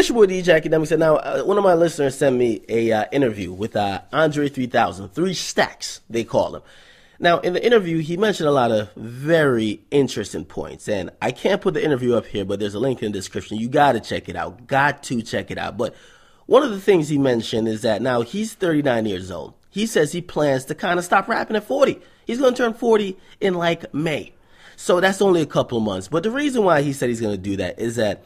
It's your boy DJ Akademiks. Said now, uh, one of my listeners sent me a uh, interview with uh, Andre 3000, three stacks they call him. Now, in the interview, he mentioned a lot of very interesting points, and I can't put the interview up here, but there's a link in the description. You got to check it out. Got to check it out. But one of the things he mentioned is that now he's 39 years old. He says he plans to kind of stop rapping at 40. He's going to turn 40 in like May. So that's only a couple months. But the reason why he said he's going to do that is that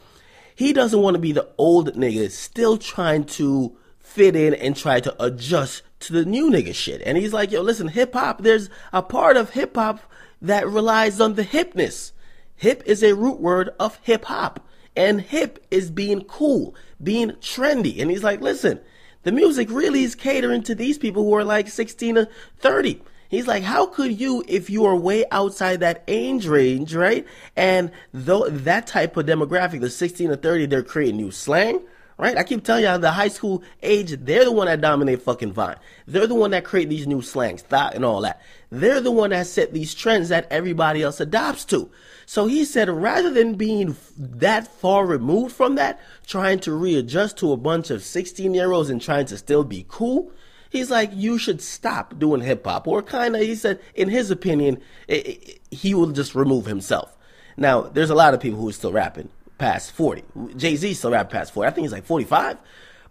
he doesn't want to be the old nigga still trying to fit in and try to adjust to the new nigga shit. And he's like, yo, listen, hip hop, there's a part of hip hop that relies on the hipness. Hip is a root word of hip hop. And hip is being cool, being trendy. And he's like, listen, the music really is catering to these people who are like 16 to 30. He's like, how could you, if you are way outside that age range, right? And though that type of demographic, the 16 to 30, they're creating new slang, right? I keep telling you, the high school age, they're the one that dominate fucking Vine. They're the one that create these new slangs, thought, and all that. They're the one that set these trends that everybody else adopts to. So he said, rather than being that far removed from that, trying to readjust to a bunch of 16 year olds and trying to still be cool, he's like, you should stop doing hip hop. Or kind of, he said, in his opinion, it, it, he will just remove himself. Now, there's a lot of people who are still rapping past 40. Jay Z still rap past 40. I think he's like 45.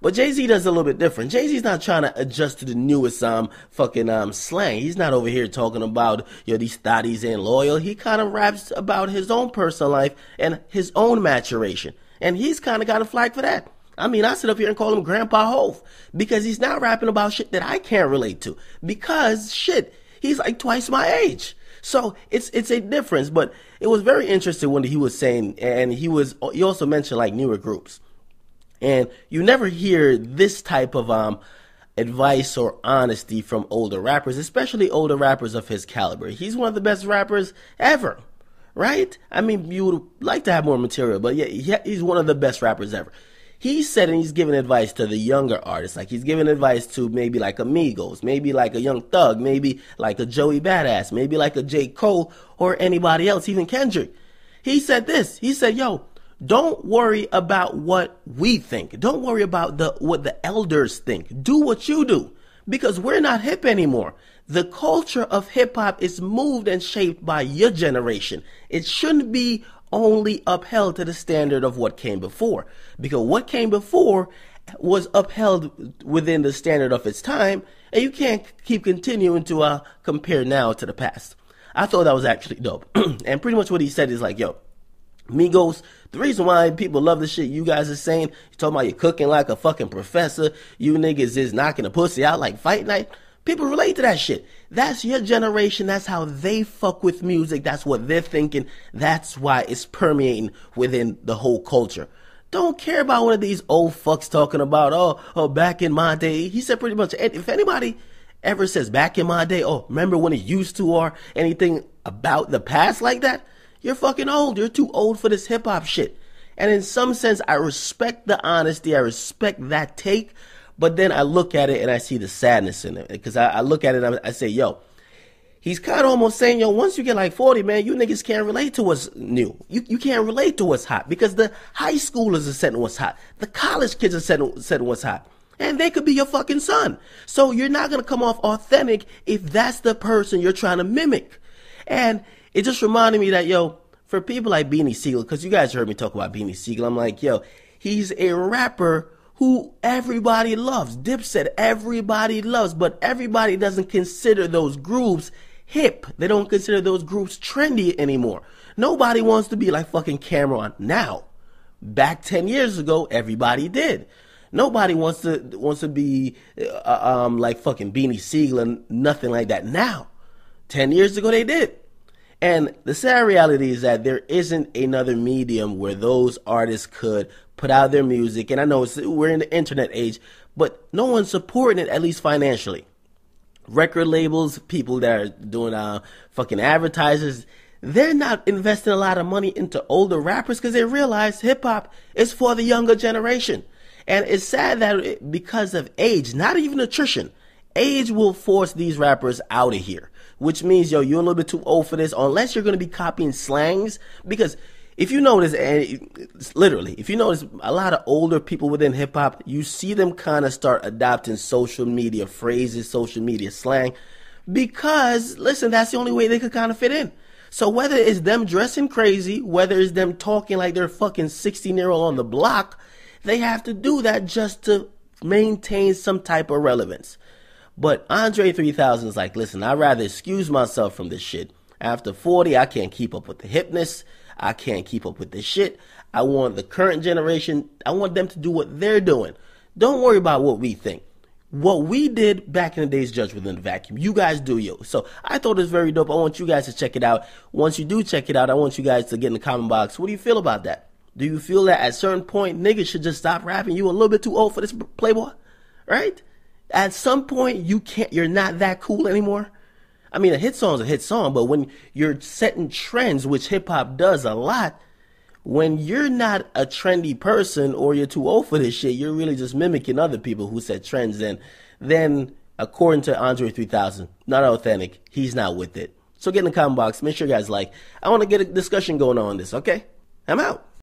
But Jay Z does a little bit different. Jay Z's not trying to adjust to the newest um fucking um slang. He's not over here talking about yo these thotties ain't loyal. He kind of raps about his own personal life and his own maturation, and he's kind of got a flag for that. I mean, I sit up here and call him Grandpa Hove because he's not rapping about shit that I can't relate to. Because shit, he's like twice my age. So it's it's a difference, but it was very interesting when he was saying, and he was he also mentioned like newer groups, and you never hear this type of um advice or honesty from older rappers, especially older rappers of his caliber. He's one of the best rappers ever, right? I mean, you would like to have more material, but yeah, he's one of the best rappers ever he said and he's giving advice to the younger artists. Like he's giving advice to maybe like a Migos, maybe like a Young Thug, maybe like a Joey Badass, maybe like a J. Cole or anybody else, even Kendrick. He said this. He said, yo, don't worry about what we think. Don't worry about the what the elders think. Do what you do. Because we're not hip anymore. The culture of hip hop is moved and shaped by your generation. It shouldn't be only upheld to the standard of what came before. Because what came before was upheld within the standard of its time, and you can't keep continuing to uh, compare now to the past. I thought that was actually dope. and pretty much what he said is like, yo, Migos, the reason why people love the shit you guys are saying, you talking about you cooking like a fucking professor, you niggas is knocking a pussy out like fight night. People relate to that shit. That's your generation. That's how they fuck with music. That's what they're thinking. That's why it's permeating within the whole culture. Don't care about one of these old fucks talking about, oh, oh, back in my day. He said pretty much, if anybody ever says back in my day, oh, remember when it used to or anything about the past like that, you're fucking old. You're too old for this hip hop shit. And in some sense, I respect the honesty. I respect that take. But then I look at it and I see the sadness in it because I, I, look at it and I, say, yo, he's kind of almost saying, yo, once you get like 40, man, you niggas can't relate to what's new. You, you can't relate to what's hot because the high schoolers are setting what's hot. The college kids are setting, setting what's hot. And they could be your fucking son. So you're not going to come off authentic if that's the person you're trying to mimic. And it just reminded me that, yo, for people like Beanie Sigel, because you guys heard me talk about Beanie Sigel, I'm like, yo, he's a rapper who everybody loves. Dipset, everybody loves, but everybody doesn't consider those groups hip. They don't consider those groups trendy anymore. Nobody wants to be like fucking Cam'ron now. Back 10 years ago, everybody did. Nobody wants to wants to be uh, um like fucking Beanie Sigel and nothing like that now. 10 years ago they did. And the sad reality is that there isn't another medium where those artists could put out their music. And I know we're in the internet age, but no one's supporting it, at least financially. Record labels, people that are doing uh, fucking advertisers, they're not investing a lot of money into older rappers because they realize hip hop is for the younger generation. And it's sad that it, because of age, not even attrition, age will force these rappers out of here which means yo, you're a little bit too old for this, unless you're gonna be copying slangs. Because if you notice, and literally, if you notice, a lot of older people within hip hop, you see them kind of start adopting social media phrases, social media slang, because listen, that's the only way they could kind of fit in. So whether it's them dressing crazy, whether it's them talking like they're fucking 16 year old on the block, they have to do that just to maintain some type of relevance. But Andre 3000 is like, listen, I'd rather excuse myself from this shit. After 40, I can't keep up with the hipness. I can't keep up with this shit. I want the current generation, I want them to do what they're doing. Don't worry about what we think. What we did back in the days, judge within the vacuum. You guys do you. So I thought it was very dope. I want you guys to check it out. Once you do check it out, I want you guys to get in the comment box. What do you feel about that? Do you feel that at certain point niggas should just stop rapping? You a little bit too old for this Playboy, right? At some point you can't. You're not that cool anymore. I mean, a hit song is a hit song, but when you're setting trends, which hip hop does a lot, when you're not a trendy person or you're too old for this shit, you're really just mimicking other people who set trends. And then, according to Andre 3000, not authentic. He's not with it. So get in the comment box. Make sure you guys like. I want to get a discussion going on this. Okay, I'm out.